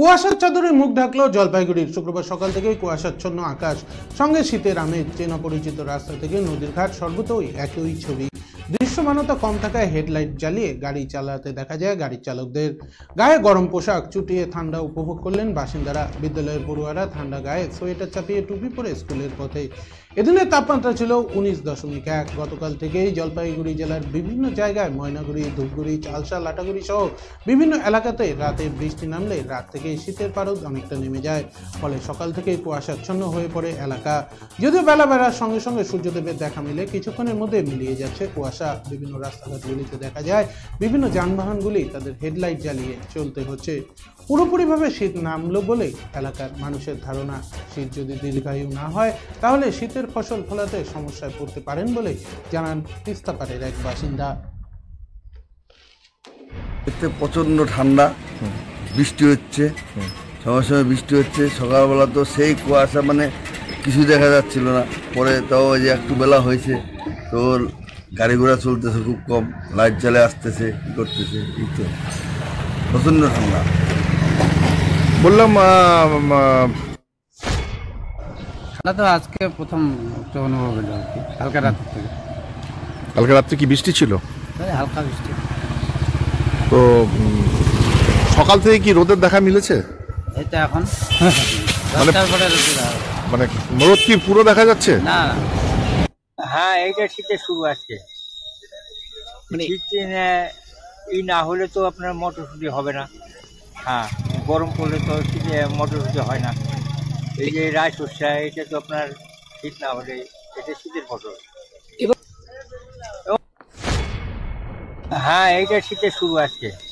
কুয়াশার চাদরে মুখ ঢাকলো জলপাইগুড়ির শুক্রবার সকাল থেকেই কুয়াশাচ্ছন্ন আকাশ, সঙ্গে শীতের আমেজ, চেনা পরিচিত রাস্তা থেকে নদীর ঘাট সর্বতই একই ছবি। দৃশ্যমানতা কম থাকায় হেডলাইট জ্বালিয়ে গাড়ি চালাতে দেখা যায় গাড়ির চালকদের গায়ে গরম পোশাক চুটিয়ে ঠান্ডা উপভোগ করলেন বাসিন্দারা। বিদ্যালয়ের পড়ুয়ারা ঠান্ডা গায়ে সোয়েটার চাপিয়ে টুপি পরে স্কুলের পথে। এদিনের তাপমাত্রা ছিল উনিশ দশমিক এক। গতকাল থেকেই জলপাইগুড়ি জেলার বিভিন্ন জায়গায় ময়নাগুড়ি, ধূপগুড়ি চালসা লাটাগুড়ি সহ বিভিন্ন এলাকাতে রাতে বৃষ্টি নামলে রাত থেকেই শীতের পারদ অনেকটা নেমে যায়। ফলে সকাল থেকেই কুয়াশাচ্ছন্ন হয়ে পড়ে এলাকা। যদিও বেলা বেড়ার সঙ্গে সঙ্গে সূর্যদেবের দেখা মিলে, কিছুক্ষণের মধ্যে মিলিয়ে যাচ্ছে কুয়াশা। বিভিন্ন রাস্তাঘাটগুলিতে দেখা যায়, বিভিন্ন যানবাহনগুলি তাদের হেডলাইট জ্বালিয়ে চলতে হচ্ছে। পুরোপুরিভাবে শীত নামলো বলে এলাকার মানুষের ধারণা, শীত যদি দীর্ঘায়ু না হয়, তাহলে শীতের ফসল ফলাতে সমস্যায় পড়তে পারেন বলে জানান তিস্তাপাড়ের এক বাসিন্দা। এতে প্রচণ্ড ঠান্ডা, বৃষ্টি হচ্ছে, সময় সময় বৃষ্টি হচ্ছে, সকালবেলা তো সেই কুয়াশা মানে কিছু দেখা যাচ্ছিল না, পরে তাও যে একটু বেলা হয়েছে, তো গাড়ি ঘোড়া চলতেছে খুব কম লাইট জ্বালে আসতেছে কী করতেছে এই তো। প্রচণ্ড ঠান্ডা। বললাম ঠান্ডা তো আজকে প্রথম একটু অনুভব হলো আর কি হালকা রাত থেকে। কালকে রাত্রে কি বৃষ্টি ছিল? হালকা বৃষ্টি। তো সকাল থেকে কি রোদের দেখা মিলেছে? তো এখন। হবে। মানে রোদ কি পুরো দেখা যাচ্ছে? না হ্যাঁ এইটা শীতের শুরু আজকে। শীত এ- এই না হলে তো আপনার মটরশুটি হবে না। হ্যাঁ গরম পড়লে তো শীতে মটরশুটি হয় না। এই যে রায় শস্যা এটা তো আপনার শীত না হলে এটা শীতের ফসল। হ্যাঁ এইটা শীতের শুরু আজকে।